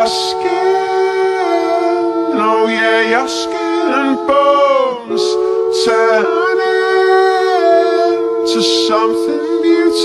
your skin, oh yeah, your skin and bones turning to something beautiful.